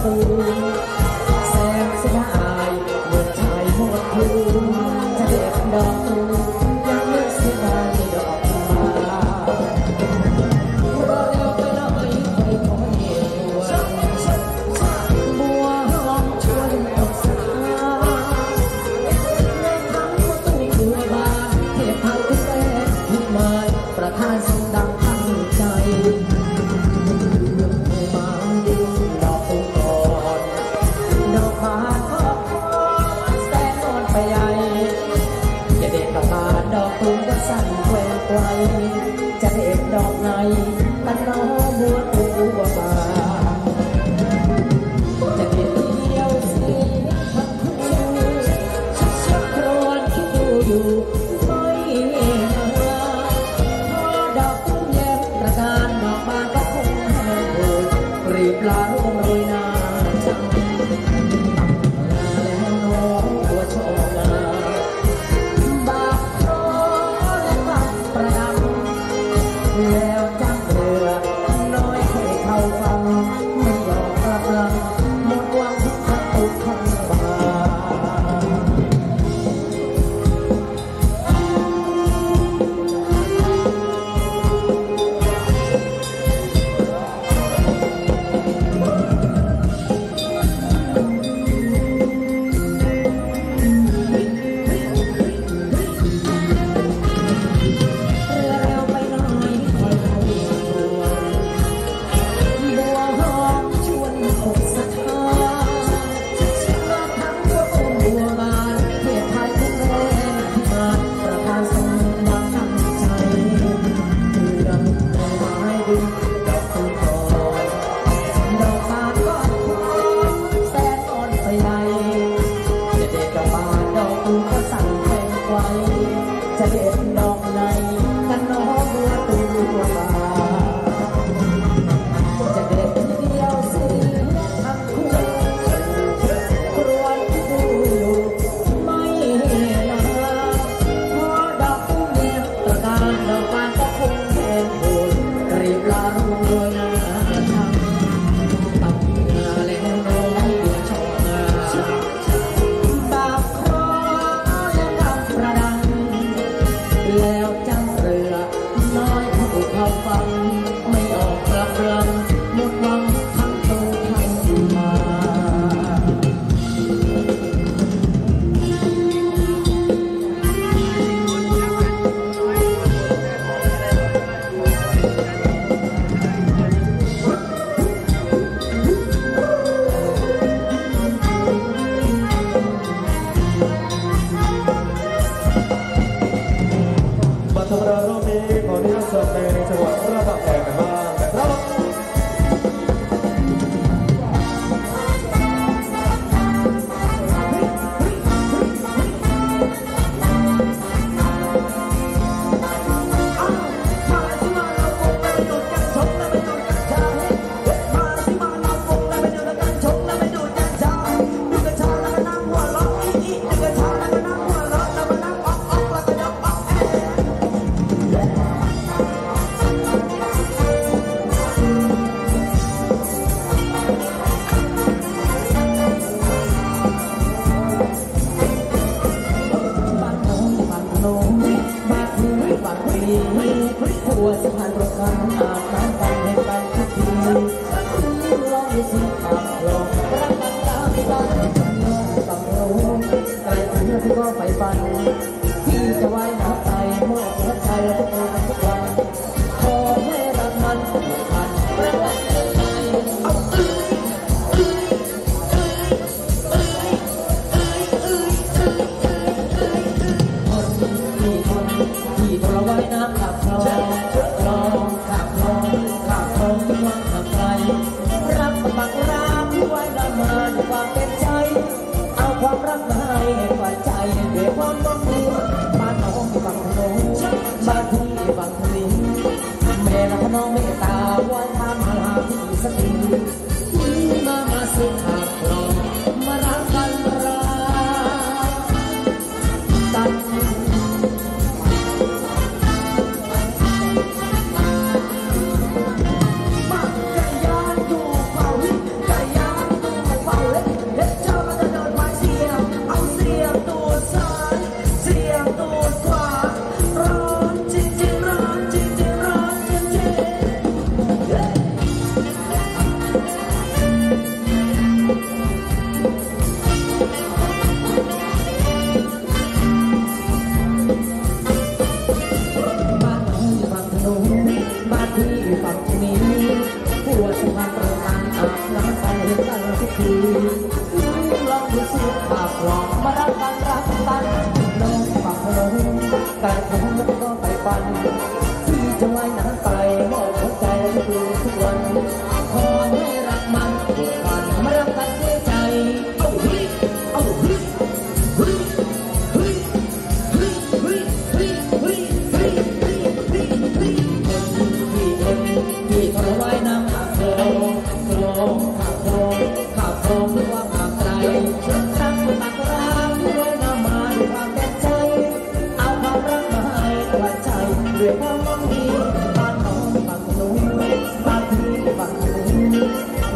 Oh. จะเห็นดอกไงตันน้องบัวตูบัวบาจะเด็ดเดียวสีพักคู่ชักควนคิดดูอยู่ไม่เล่อดอกตุ้มเย็นประการดอกบาก็คงแหงโหรีบลา Yeah. Thank you. 在红灯ผมไ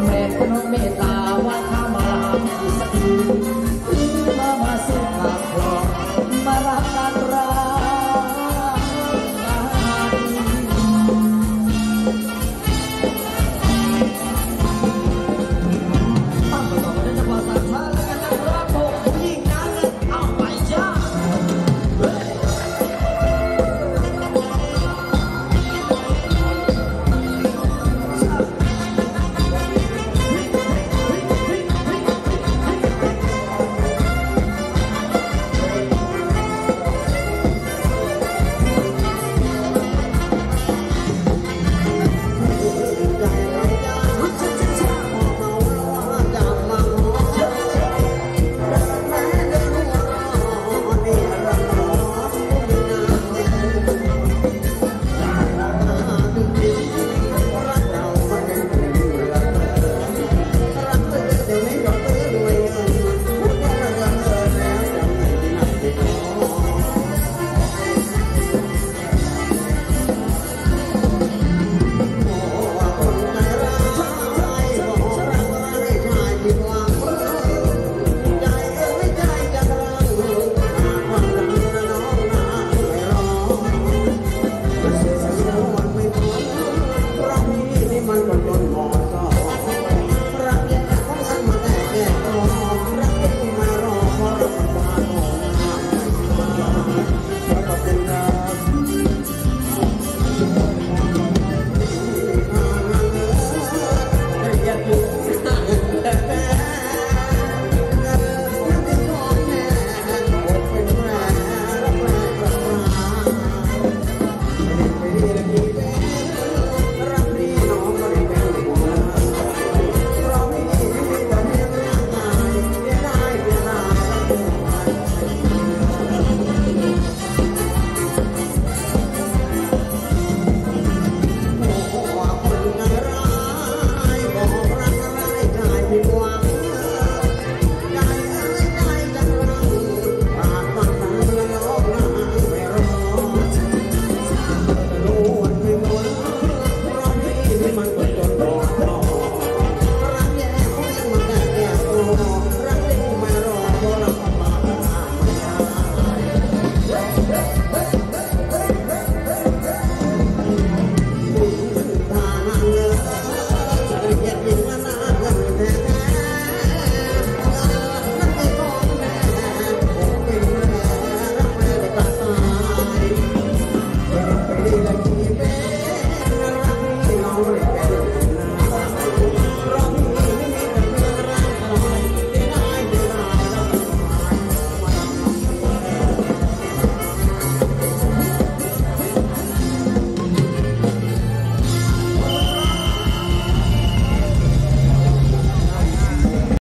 สมเด็จพระนมเมตตา love.